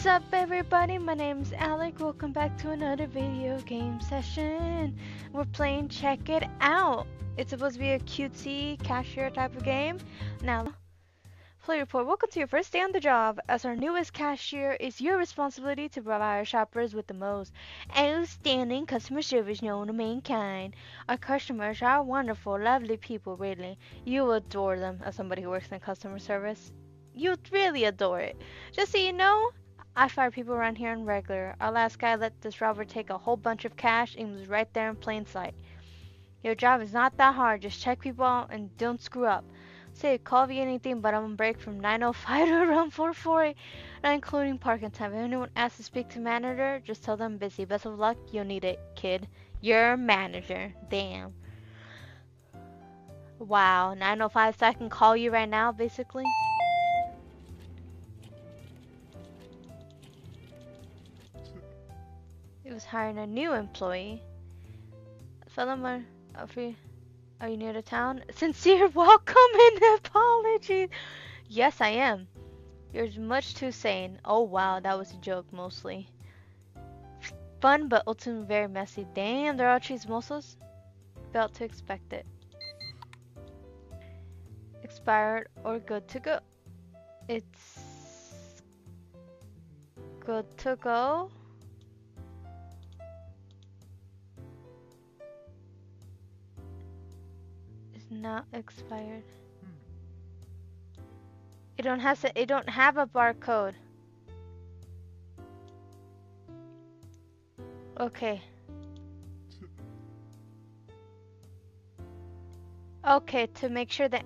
What's up everybody, my name's Alec, welcome back to another video game session. We're playing Check It Out. It's supposed to be a cutesy cashier type of game. Now, play report, welcome to your first day on the job. As our newest cashier, it's your responsibility to provide our shoppers with the most outstanding customer service known to mankind. Our customers are wonderful, lovely people, really. You adore them as somebody who works in customer service. You'd really adore it. Just so you know, I fire people around here on regular. Our last guy let this robber take a whole bunch of cash and was right there in plain sight. Your job is not that hard. Just check people out and don't screw up. Say call you anything, but I'm on break from 9:05 to around 4:40, not including parking time. If anyone asks to speak to manager, just tell them I'm busy. Best of luck. You'll need it, kid. You're a manager. Damn. Wow, 9:05, so I can call you right now, basically. He was hiring a new employee. Fellow are, uh, are you near the town? Sincere welcome and apologies. Yes, I am. You're much too sane. Oh wow, that was a joke mostly. Fun, but ultimately very messy. Damn, they're all chismosos. Felt to expect it. Expired or good to go. It's good to go. Not expired. It don't have to, it don't have a barcode. Okay. Okay, to make sure that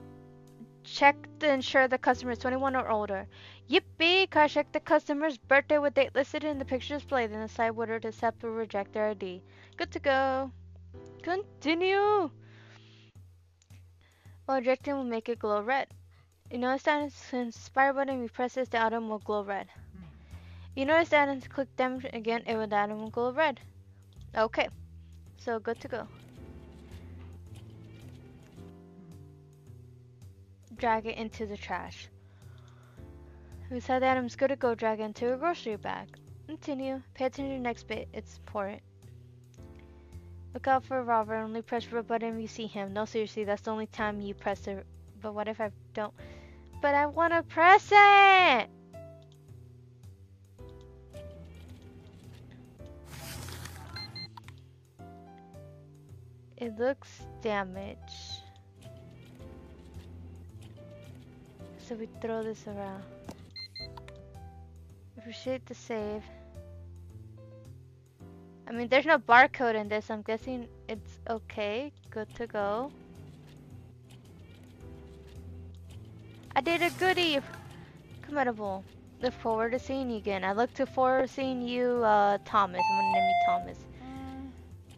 check to ensure the customer is 21 or older. Yippee! Car check the customer's birthday with date listed in the picture displayed and decide whether to accept or reject their ID. Good to go. Continue! While ejecting will make it glow red. You notice that it's inspire button, press this, the item will glow red. Hmm. You notice that and click them again, it will, the item will glow red. Okay, so good to go. Drag it into the trash. We said the item's good to go, drag it into a grocery bag. Continue. Pay attention to the next bit, it's important. Look out for a robber. Only press the button if you see him. No, seriously, that's the only time you press it. But what if I don't? But I want to press it! It looks damaged. So we throw this around. Appreciate the save. I mean, there's no barcode in this. I'm guessing it's okay. Good to go. I did a goodie! Commendable. Look forward to seeing you again. I look to forward to seeing you, uh, Thomas. I'm gonna name you Thomas.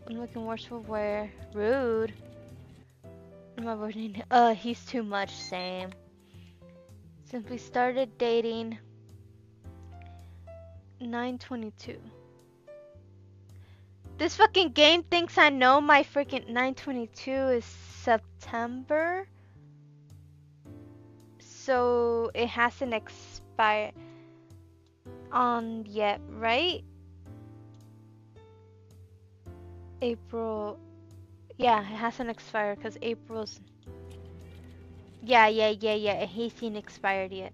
I'm looking worse for wear. Rude. My boyfriend, uh, he's too much, same. Since we started dating, 922. This fucking game thinks I know my freaking 922 is September. So it hasn't expired on yet, right? April. Yeah, it hasn't expired because April's. Yeah, yeah, yeah, yeah. It hasn't expired yet.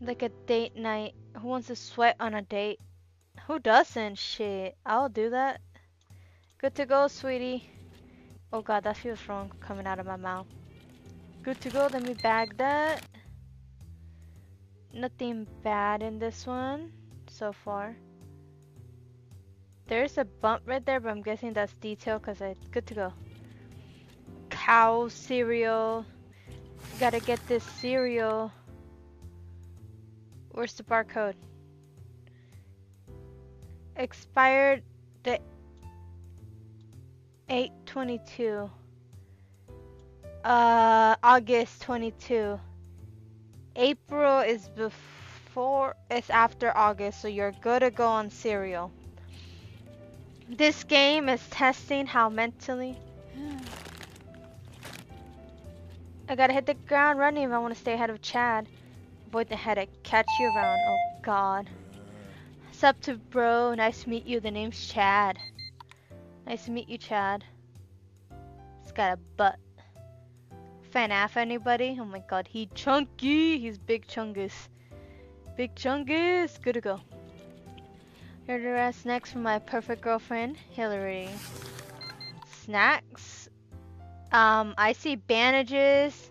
Like a date night. Who wants to sweat on a date? Who doesn't? Shit. I'll do that. Good to go, sweetie. Oh god, that feels wrong coming out of my mouth. Good to go, let me bag that. Nothing bad in this one so far. There's a bump right there, but I'm guessing that's detail because it's good to go. Cow cereal. Gotta get this cereal. Where's the barcode? Expired the 822. Uh, August 22. April is before, it's after August, so you're good to go on cereal. This game is testing how mentally I gotta hit the ground running if I want to stay ahead of Chad. Avoid the headache. Catch you around. Oh god. What's up to bro? Nice to meet you. The name's Chad. Nice to meet you, Chad. He's got a butt. Fan FNAF anybody? Oh my god, he chunky. He's big chungus. Big chungus. Good to go. Here to rest next for my perfect girlfriend, Hillary. Snacks. Um, I see bandages.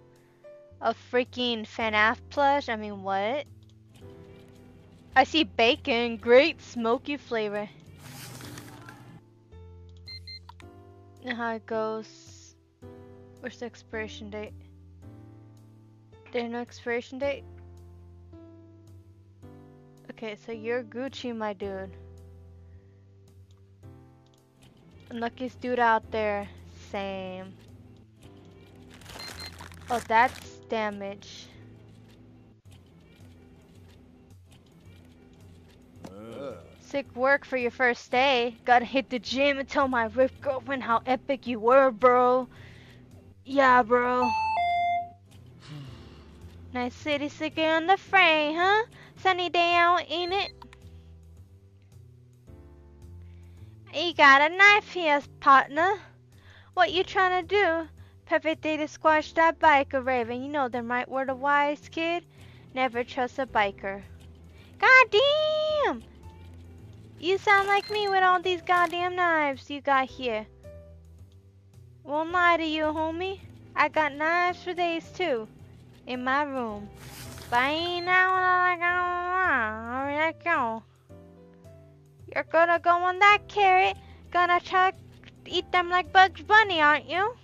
A freaking FNAF plush. I mean, what? I see bacon. Great smoky flavor. And how it goes. Where's the expiration date? There's no expiration date? Okay, so you're Gucci, my dude. Luckiest dude out there. Same. Oh, that's damage. Sick work for your first day. Gotta hit the gym and tell my ripped girlfriend how epic you were, bro. Yeah, bro. nice city slicker on the frame, huh? Sunny day out, ain't it? You got a knife here, partner. What you trying to do? Perfect day to squash that biker, Raven. You know them right word of wise, kid? Never trust a biker. God damn! You sound like me with all these goddamn knives you got here. Won't lie to you, homie. I got knives for days too. In my room. But I ain't now I go. You're gonna go on that carrot. Gonna try eat them like Bugs Bunny, aren't you?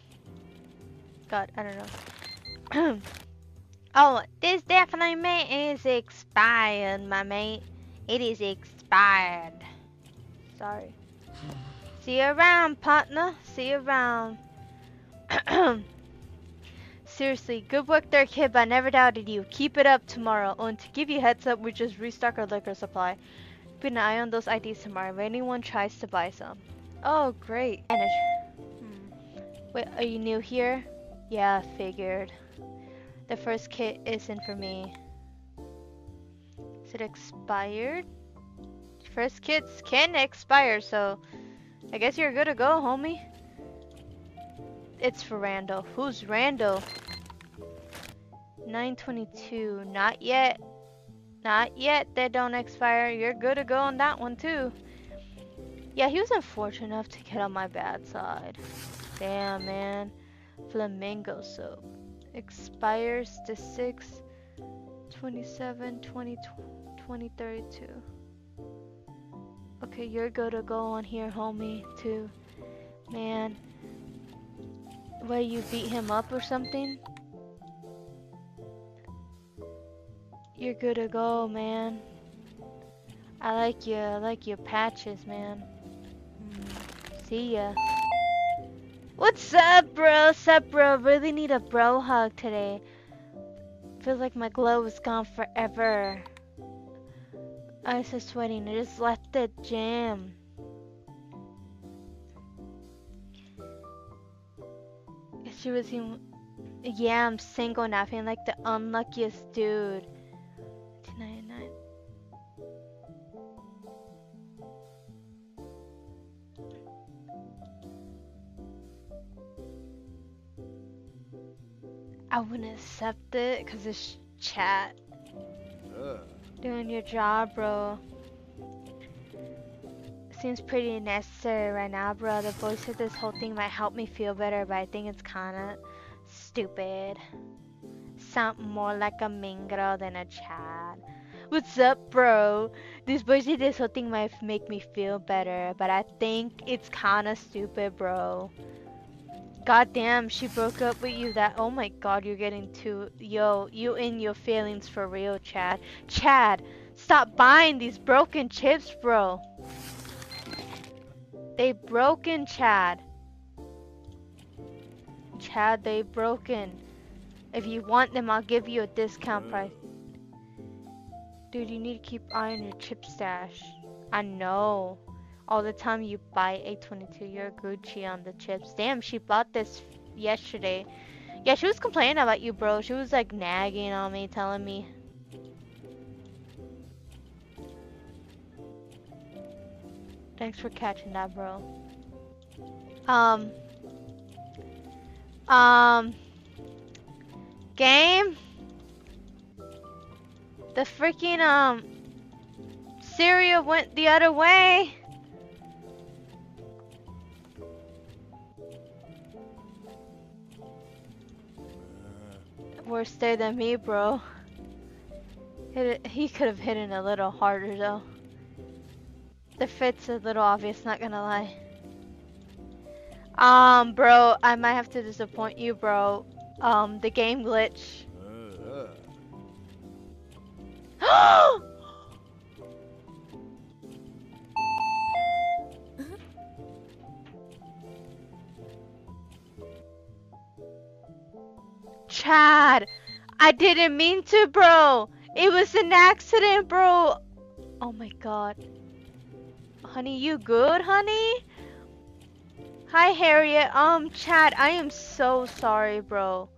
God, I don't know. oh, this definitely mate is expired, my mate. It is expired. Sorry. See you around, partner. See you around. Seriously, good work there, kid, I never doubted you. Keep it up tomorrow. Oh, and to give you heads up, we just restock our liquor supply. Keep an eye on those IDs tomorrow if anyone tries to buy some. Oh, great. Hmm. Wait, are you new here? Yeah, figured. The first kit isn't for me. Is it expired? First kits can expire, so I guess you're good to go, homie. It's for Randall. Who's Randall? 922. Not yet. Not yet. They don't expire. You're good to go on that one, too. Yeah, he was unfortunate enough to get on my bad side. Damn, man. Flamingo soap. Expires the 6, 27, 20, 2032. Okay, you're good to go on here, homie, too. Man. Where you beat him up or something? You're good to go, man. I like you. I like your patches, man. Mm. See ya. What's up, bro? What's up, bro? Really need a bro hug today. Feels like my glow is gone forever. I'm so sweating. I just left the gym. She was in. Yeah, I'm single now. Feeling like the unluckiest dude. I wouldn't accept it because it's chat. Uh. Doing your job, bro. Seems pretty necessary right now, bro. The voice of this whole thing might help me feel better, but I think it's kinda stupid. Sound more like a mean girl than a chat. What's up, bro? This voice said this whole thing might make me feel better, but I think it's kinda stupid, bro. God damn, she broke up with you that- Oh my god, you're getting too- Yo, you in your feelings for real, Chad. Chad, stop buying these broken chips, bro. They broken, Chad. Chad, they broken. If you want them, I'll give you a discount mm. price. Dude, you need to keep eye on your chip stash. I know all the time you buy A22, you're Gucci on the chips. Damn, she bought this yesterday. Yeah, she was complaining about you, bro. She was like nagging on me, telling me. Thanks for catching that, bro. Um. Um. Game. The freaking, um. Syria went the other way. Worse day than me, bro. Hit it, he could have hit it a little harder, though. The fit's a little obvious, not gonna lie. Um, bro, I might have to disappoint you, bro. Um, the game glitch. Chad, I didn't mean to, bro. It was an accident, bro. Oh my god. Honey, you good, honey? Hi, Harriet. Um, Chad, I am so sorry, bro.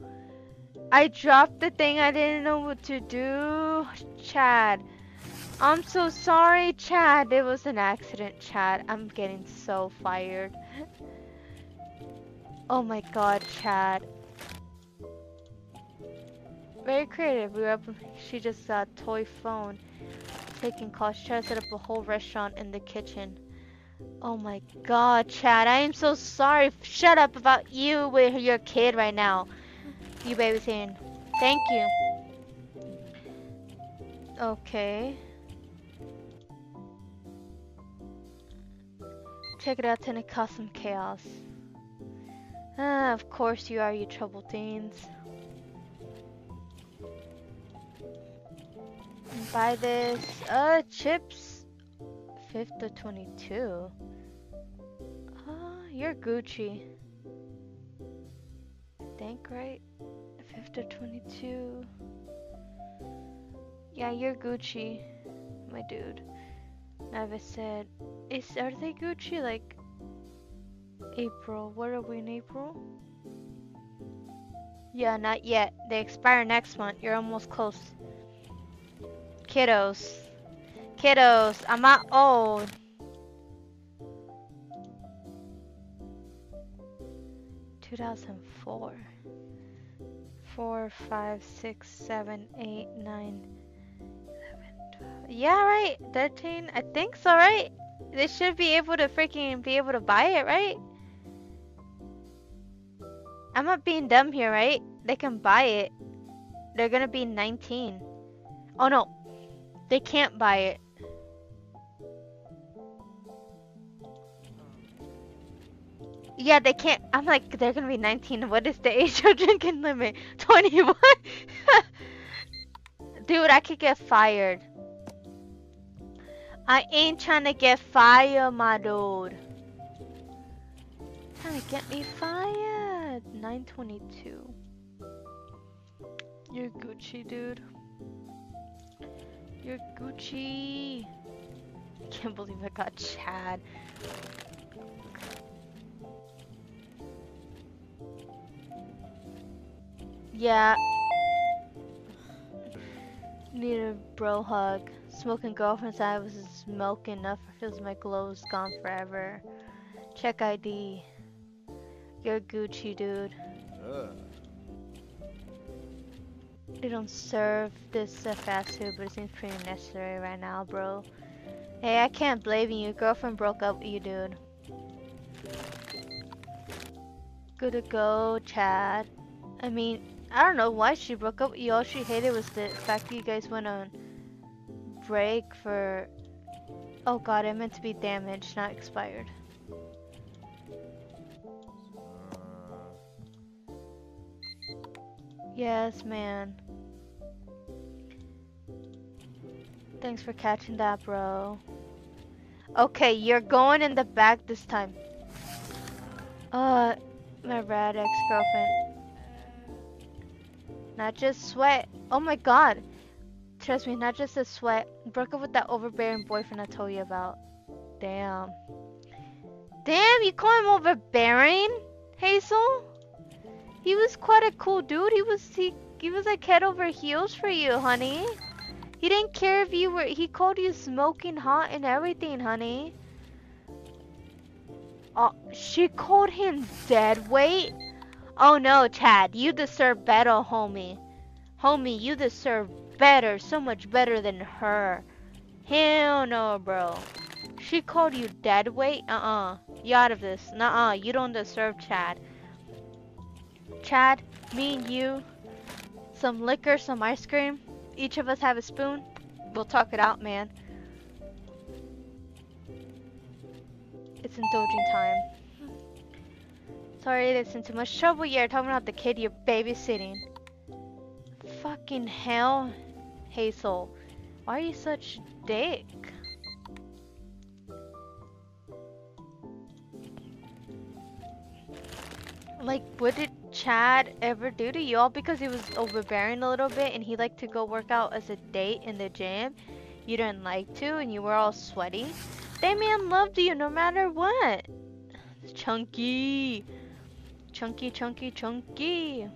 I dropped the thing. I didn't know what to do. Chad. I'm so sorry, Chad. It was an accident, Chad. I'm getting so fired. oh my god, Chad. Very creative. We were up. She just a uh, toy phone. Taking calls. She tried to set up a whole restaurant in the kitchen. Oh my god, Chad. I am so sorry. Shut up about you with your kid right now. You babysitting. Thank you. Okay. Check it out to cause some chaos. Ah, of course you are, you trouble teens. Buy this. Uh, chips. 5th to 22. Ah, uh, you're Gucci. think, right? 5th to 22. Yeah, you're Gucci, my dude. Never said, is are they Gucci like April? What are we in April? Yeah, not yet. They expire next month. You're almost close. Kiddos. Kiddos, I'm not old. Two thousand four. Four, five, six, seven, eight, nine, eleven, twelve. Yeah, right. Thirteen. I think so, right? They should be able to freaking be able to buy it, right? I'm not being dumb here, right? They can buy it. They're gonna be 19. Oh no, they can't buy it. Yeah, they can't. I'm like, they're gonna be 19. What is the age of drinking limit? 21? Dude, I could get fired. I ain't trying to get fired, my dude. Trying to get me fired. 922. You're Gucci, dude. You're Gucci. I can't believe I got Chad. Yeah. Need a bro hug. Smoking girlfriend's eye was milk enough. Feels my glow's gone forever. Check ID. You're Gucci, dude. Uh. They don't serve this uh, fast food, but it seems pretty necessary right now, bro. Hey, I can't blame you. Girlfriend broke up with you, dude. Good to go, Chad. I mean, I don't know why she broke up with you. All she hated was the fact that you guys went on break for... Oh god, it meant to be damaged, not expired. Yes, man. Thanks for catching that, bro. Okay, you're going in the back this time. Uh, my bad ex-girlfriend. Not just sweat. Oh my god. Trust me, not just a sweat. Broke up with that overbearing boyfriend I told you about. Damn. Damn, you call him overbearing, Hazel? He was quite a cool dude. He was he he was like head over heels for you, honey. He didn't care if you were. He called you smoking hot and everything, honey. Oh, she called him dead weight. Oh no, Chad, you deserve better, homie. Homie, you deserve better, so much better than her. Hell no, bro. She called you dead weight? Uh-uh. You out of this. Nuh-uh. You don't deserve Chad. Chad, me and you, some liquor, some ice cream. Each of us have a spoon. We'll talk it out, man. It's indulging time. Sorry that's into much trouble. You're talking about the kid you're babysitting. Fucking hell, Hazel. Why are you such dick? Like, what did Chad ever do to you? All because he was overbearing a little bit and he liked to go work out as a date in the gym. You didn't like to and you were all sweaty. That man loved you no matter what. Chunky. Chunky, chunky, chunky.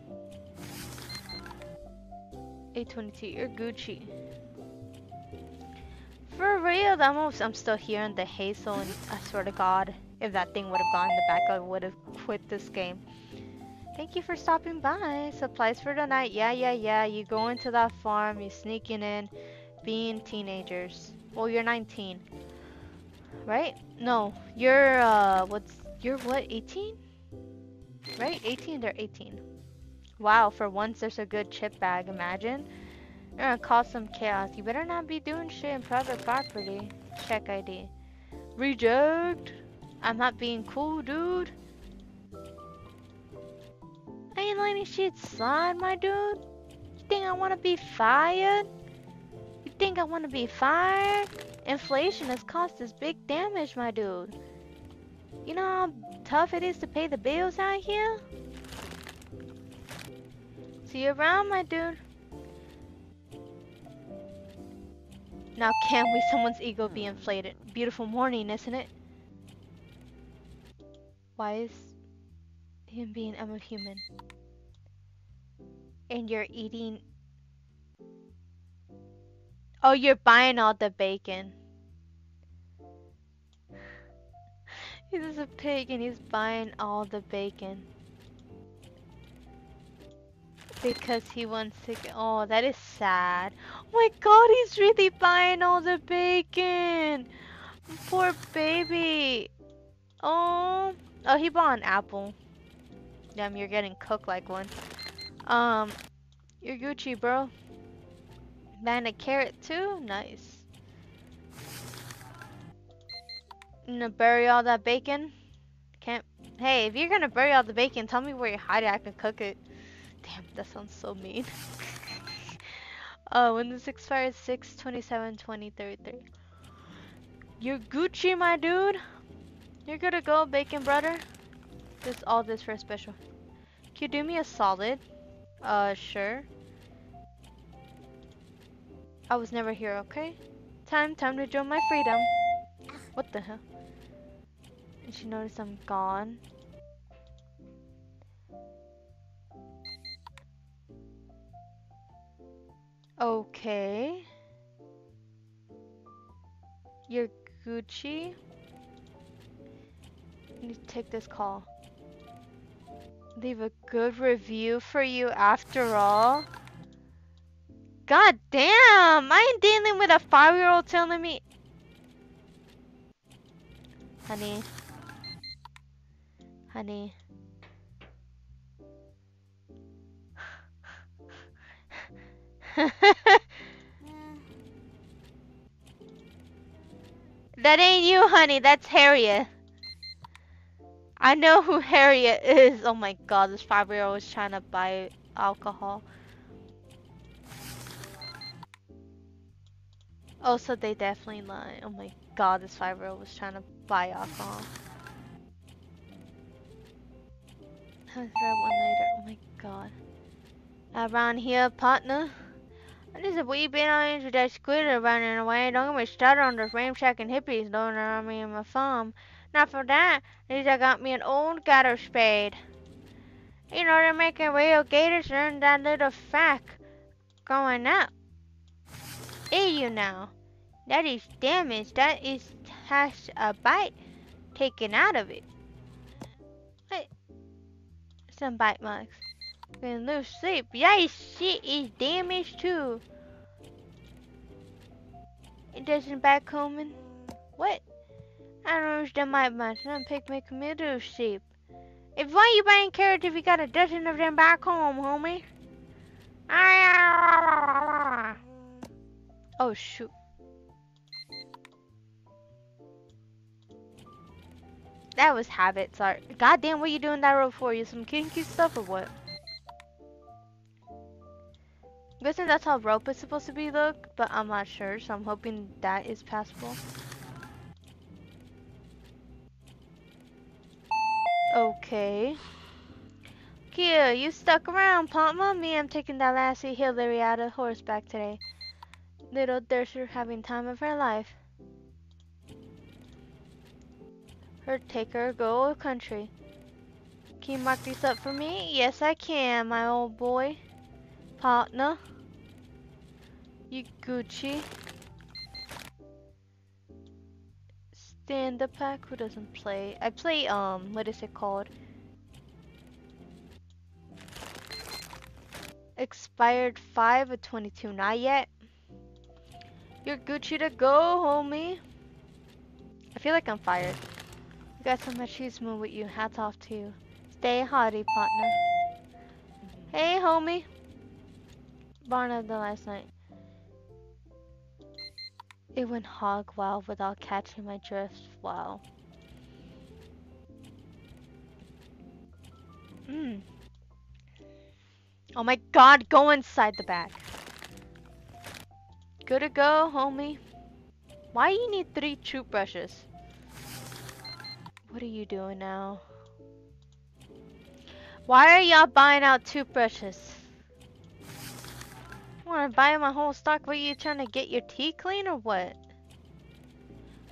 822, you're Gucci. For real, I'm, almost, I'm still here in the Hazel and I swear to God, if that thing would have gone in the back, I would have quit this game. Thank you for stopping by. Supplies for the night. Yeah, yeah, yeah. You go into that farm, you sneaking in, being teenagers. Well, you're 19. Right? No, you're, uh, what's, you're what, 18? Right? 18, they're 18. Wow, for once there's a good chip bag, imagine. You're gonna cause some chaos. You better not be doing shit in private property. Check ID. Reject! I'm not being cool, dude. Ain't letting shit slide, my dude. You think I wanna be fired? You think I wanna be fired? Inflation has caused us big damage, my dude. You know how tough it is to pay the bills out here? See you around, my dude. Now can't we someone's ego be inflated? Beautiful morning, isn't it? Why is him being I'm a human? And you're eating Oh, you're buying all the bacon. He's a pig and he's buying all the bacon. Because he wants to get, oh, that is sad. Oh my god, he's really buying all the bacon. Poor baby. Oh, oh, he bought an apple. Damn, you're getting cooked like one. Um, you're Gucci, bro. Man, a carrot too? Nice. gonna bury all that bacon? Can't. Hey, if you're gonna bury all the bacon, tell me where you hide it. I can cook it. Damn, that sounds so mean. uh, when this expires 6 27 2033. You're Gucci, my dude. You're good to go, bacon brother. Just all this for a special. Can you do me a solid? Uh, sure. I was never here, okay? Time, time to join my freedom. What the hell? And she noticed I'm gone. Okay. You're Gucci. To take this call. Leave a good review for you after all. God damn! I ain't dealing with a five-year-old telling me honey. Honey. that ain't you, honey. That's Harriet. I know who Harriet is. Oh my god, this five-year-old is trying to buy alcohol. Oh, so they definitely lie. Oh my god, this five-year-old was trying to buy alcohol. I'll grab one later. Oh my god. Around here, partner. There's a wee bit on into that squid running away. Don't get me started on the ramshack and hippies loading around me in my farm. Not for that, I got me an old gutter spade. You know, they're making real gators and that little frack going up. Hey, you now. That is damaged. That is has a bite taken out of it. What? Some bite marks. Can lose sleep. Yeah, shit is damaged too. It doesn't back home what? I don't understand my much. I'm pick my computer sheep. If why you buying carrots if you got a dozen of them back home, homie? Oh shoot. That was habit, sorry. Goddamn, what you doing that road for? You some kinky stuff or what? I'm guessing that's how rope is supposed to be look, but I'm not sure, so I'm hoping that is passable. Okay. Kia, you stuck around, Papa. Me, I'm taking that lassie Hillary out of horseback today. Little Durser having time of her life. Her take her go old country. Can you mark these up for me? Yes, I can, my old boy. Partner. You Gucci. The pack? Who doesn't play? I play, um, what is it called? Expired 5 of 22. Not yet. You're Gucci to go, homie. I feel like I'm fired. You got so much move with you. Hats off to you. Stay hardy, partner. Hey, homie. Barna the last night. It went hog wild without catching my drift. Wow. Hmm. Oh my god, go inside the bag. Good to go, homie. Why you need three toothbrushes? What are you doing now? Why are y'all buying out toothbrushes? Wanna buy my whole stock? What, you trying to get your tea clean or what?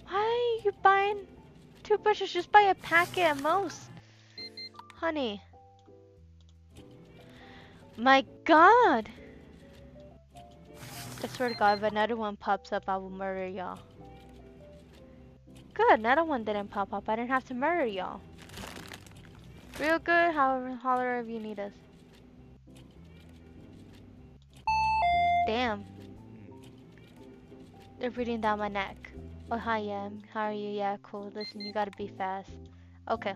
Why are you buying two toothbrushes? Just buy a packet at most. Honey. My god! I swear to god, if another one pops up, I will murder y'all. Good, another one didn't pop up. I didn't have to murder y'all. Real good, however, holler if you need us. Damn. They're breathing down my neck. Oh, hi, yeah. How are you? Yeah, cool. Listen, you gotta be fast. Okay.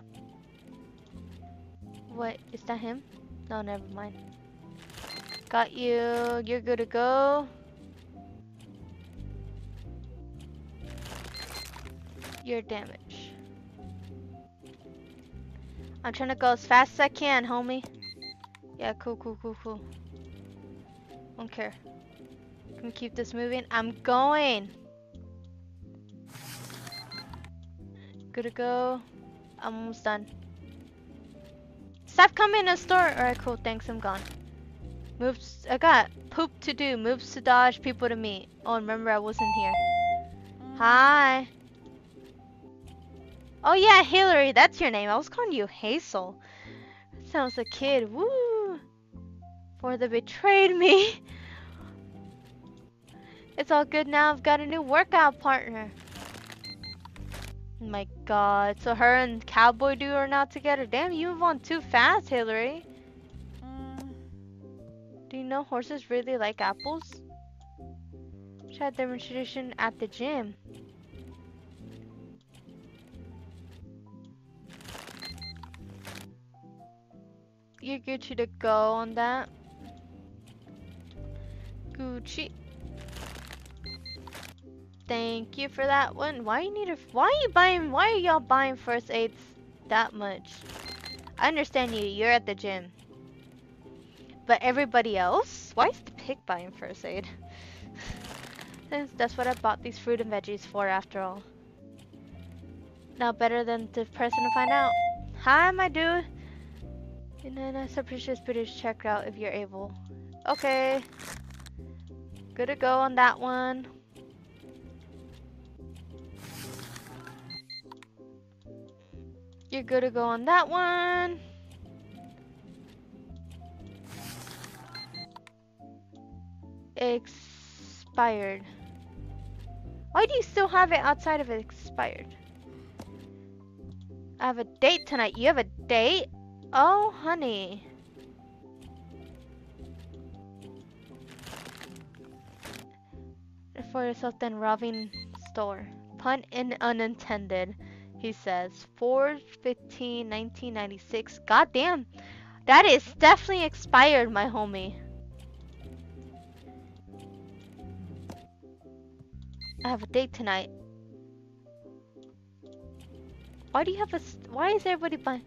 What? Is that him? No, never mind. Got you. You're good to go. Your damage. I'm trying to go as fast as I can, homie. Yeah, cool, cool, cool, cool. Don't care. Can keep this moving? I'm going. Good to go. I'm almost done. Stop coming in the store. Alright, cool. Thanks. I'm gone. Moves. I got poop to do. Moves to dodge. People to meet. Oh, remember I wasn't here. Hi. Oh yeah, Hillary. That's your name. I was calling you Hazel. Sounds a kid. Woo. For the betrayed me. It's all good now. I've got a new workout partner. My god. So her and Cowboy Dude are not together. Damn, you move on too fast, Hillary. Mm. Do you know horses really like apples? Tried demonstration at the gym. You're Gucci to go on that. Gucci. Thank you for that one. Why you need a? Why are you buying? Why are y'all buying first aids that much? I understand you. You're at the gym. But everybody else? Why is the pig buying first aid? That's what I bought these fruit and veggies for after all. Now better than the person to find out. Hi, my dude. And then I appreciate British check out if you're able. Okay. Good to go on that one. You're good to go on that one. Expired. Why do you still have it outside of it expired? I have a date tonight. You have a date? Oh, honey. For yourself than robbing store. Pun in unintended, he says. 415 1996. God damn. That is definitely expired, my homie. I have a date tonight. Why do you have a... Why is everybody buying...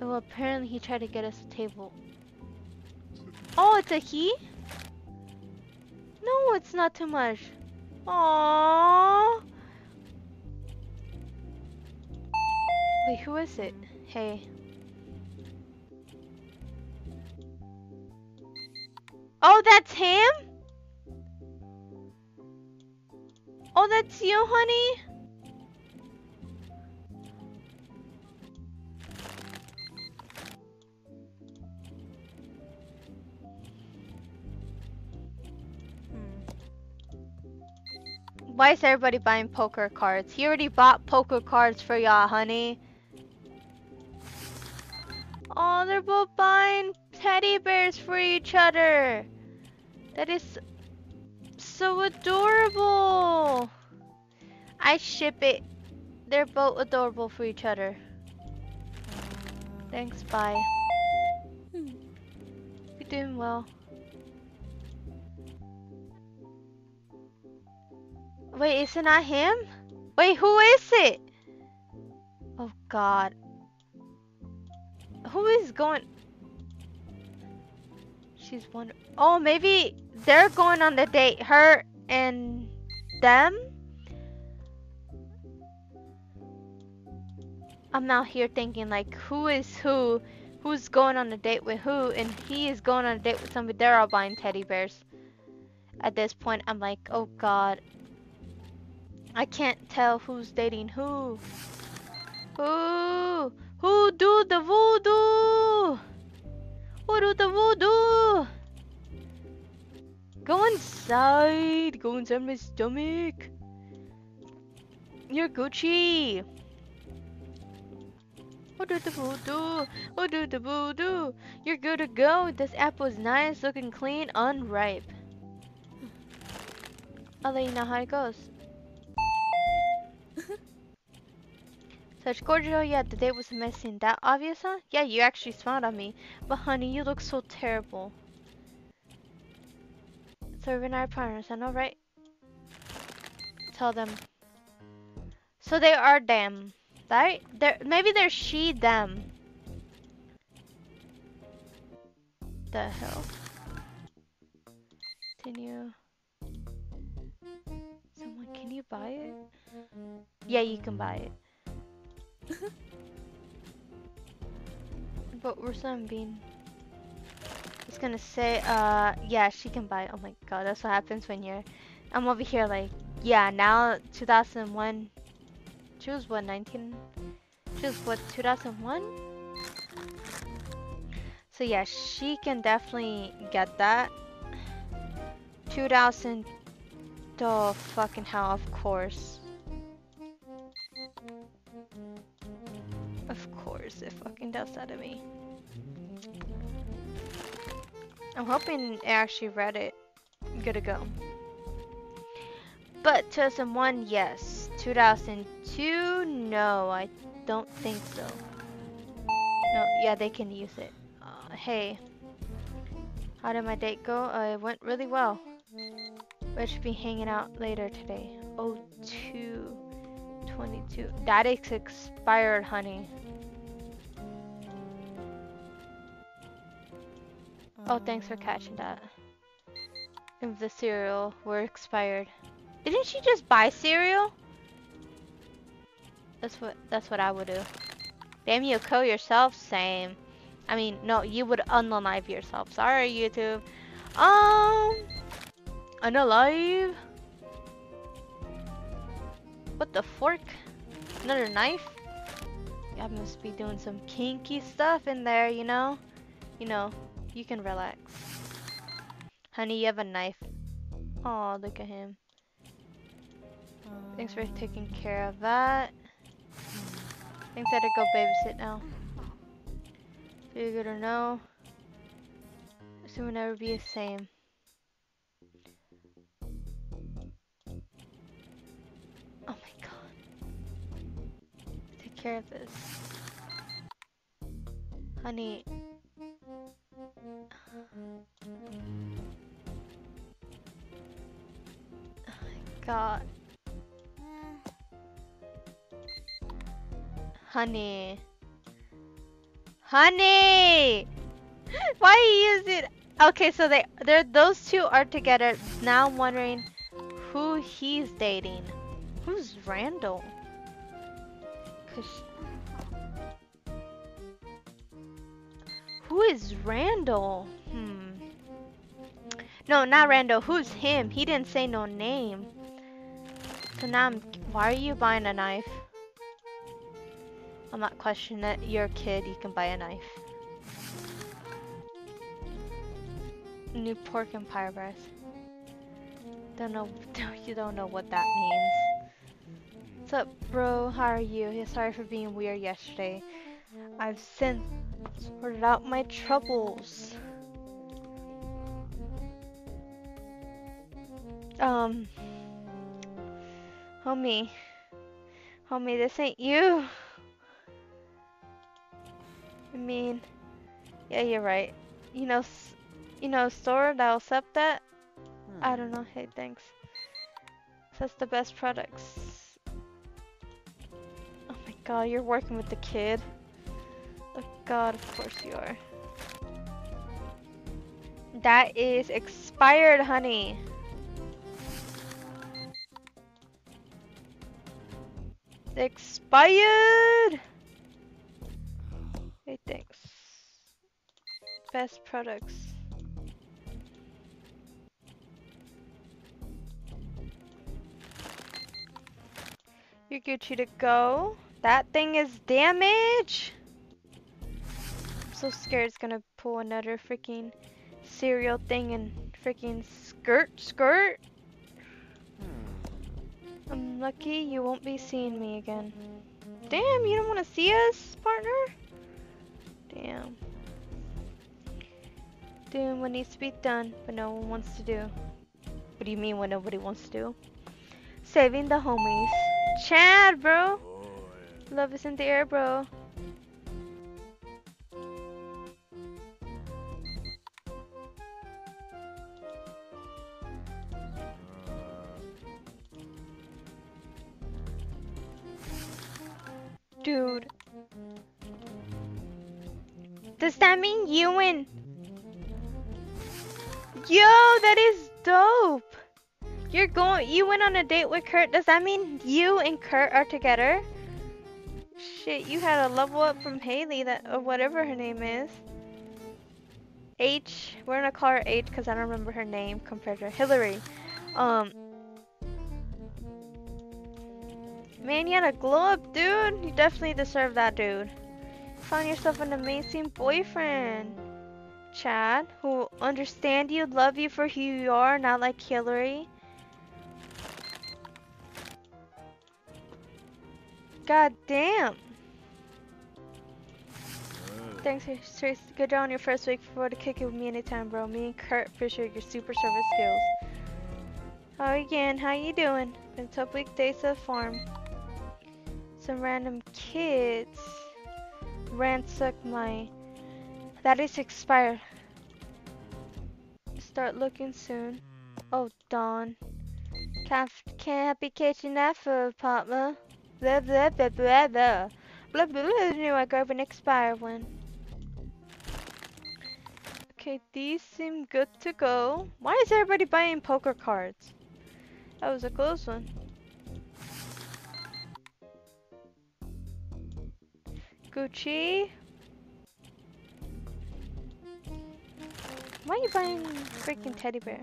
Oh, apparently he tried to get us a table. Oh, it's a he? No, it's not too much. Aww. Wait, who is it? Hey. Oh, that's him? Oh, that's you, honey? Why is everybody buying poker cards? He already bought poker cards for y'all, honey. Oh, they're both buying teddy bears for each other. That is so adorable. I ship it. They're both adorable for each other. Thanks, bye. Hmm. You're doing well. Wait, is it not him? Wait, who is it? Oh god. Who is going? She's one. Oh, maybe they're going on the date. Her and them? I'm out here thinking like who is who? Who's going on a date with who? And he is going on a date with somebody. They're all buying teddy bears. At this point, I'm like, oh god. I can't tell who's dating who. Who? Who do the voodoo? Who do the voodoo? Go inside. Go inside my stomach. You're Gucci. Who do the voodoo? Who do the voodoo? You're good to go. This apple is nice, looking clean, unripe. I'll let you know how it goes. Such gorgeous, oh yeah, the date was missing. That obvious, huh? Yeah, you actually smiled at me. But honey, you look so terrible. Serving our partners, I know, right? Tell them. So they are them, right? They're, maybe they're she, them. The hell? Continue. Can you buy it? Yeah, you can buy it. but we're being. It's gonna say, uh, yeah, she can buy. It. Oh my god, that's what happens when you're. I'm over here like, yeah, now 2001. She was what, 19? She was what, 2001? So yeah, she can definitely get that. 2000. Oh, fucking hell, of course. Of course, it fucking does that to me. I'm hoping I actually read it. Good to go. But 2001, yes. 2002, no, I don't think so. No, yeah, they can use it. Uh, hey, how did my date go? Uh, it went really well. We should be hanging out later today. Oh, two. 22. That is expired, honey. Oh, thanks for catching that. If the cereal were expired. Didn't she just buy cereal? That's what that's what I would do. Damn you kill yourself, same. I mean, no, you would unalive yourself. Sorry, YouTube. Um, unalive. What the fork? Another knife? I must be doing some kinky stuff in there, you know? You know, you can relax. Honey, you have a knife. Oh, look at him. Thanks for taking care of that. Thanks I had to go babysit now. Feel good or no? Soon will never be the same. Care of this. Honey. God. Honey. Honey! Why use it? Okay, so they they're those two are together. Now I'm wondering who he's dating. Who's Randall? Who is Randall? Hmm. No, not Randall. Who's him? He didn't say no name. So now I'm. Why are you buying a knife? I'm not questioning it. You're a kid. You can buy a knife. New pork and pie breast. Don't know. You don't know what that means. What's up, bro? How are you? Yeah, sorry for being weird yesterday. I've since sorted out my troubles. Um, homie, homie, this ain't you. I mean, yeah, you're right. You know, you know, store that'll accept that. Hmm. I don't know. Hey, thanks. That's the best products. God, you're working with the kid. Oh god, of course you are. That is expired, honey. Expired! Hey, thanks. Best products. You're Gucci to go. That thing is damaged. I'm so scared it's gonna pull another freaking cereal thing and freaking skirt skirt. I'm lucky you won't be seeing me again. Damn, you don't want to see us, partner? Damn. Doing what needs to be done, but no one wants to do. What do you mean what nobody wants to do? Saving the homies. Chad, bro! Love is in the air, bro. Dude. Does that mean you and... Yo, that is dope. You're going, you went on a date with Kurt. Does that mean you and Kurt are together? Shit, you had a level up from Haley that, or whatever her name is. H, we're gonna call her H because I don't remember her name compared to Hillary. Um, Man, you had a glow up, dude. You definitely deserve that, dude. Found yourself an amazing boyfriend. Chad, who understand you, love you for who you are, not like Hillary. God damn. Thanks, Trace. Good job on your first week. For the kick it with me anytime, bro. Me and Kurt appreciate your super service skills. How again? How you doing? Been tough week days the farm. Some random kids ransack my... That is expired. Start looking soon. Oh, Dawn. Can't, can't be catching that for partner. Blah, blah, blah, blah, blah. Blah, blah, blah. Knew I grab an expired one. Okay, these seem good to go. Why is everybody buying poker cards? That was a close one. Gucci. Why are you buying freaking teddy bear?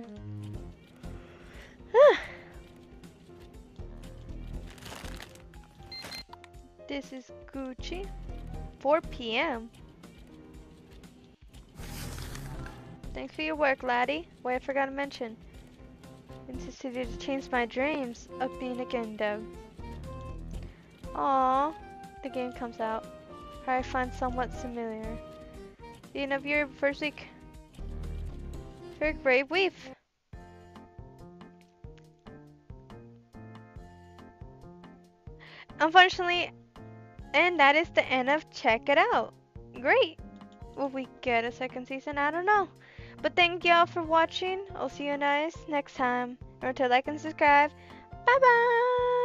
this is Gucci. 4 p.m. Thanks for your work, laddie. Wait, I forgot to mention. Insisted to change my dreams of being a Gendo. Aww, the game comes out. I find somewhat familiar. The end of your first week. Very brave weave. Unfortunately, and that is the end of Check It Out. Great. Will we get a second season? I don't know. But thank y'all for watching. I'll see you guys next time. Remember to like and subscribe. Bye bye.